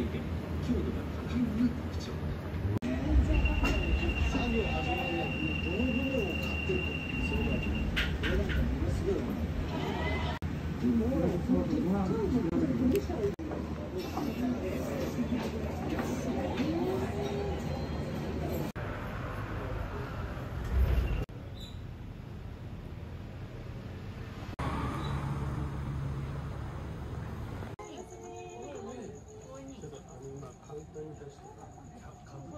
いて強度が高いのが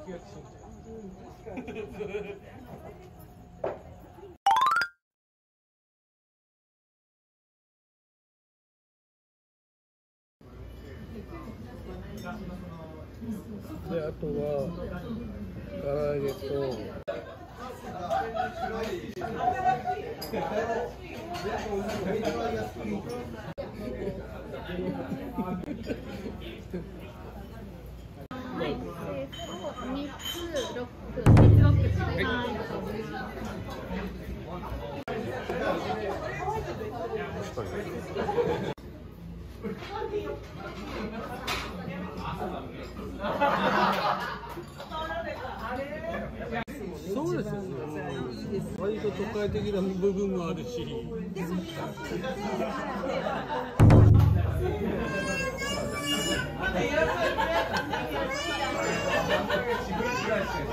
気がするであとは唐揚げとはい、えーと、三つ、ロック、三つロックですね。そうですよね割と都会的な部分もあるしで、なんかみんな言っした。なんか人はいるけど。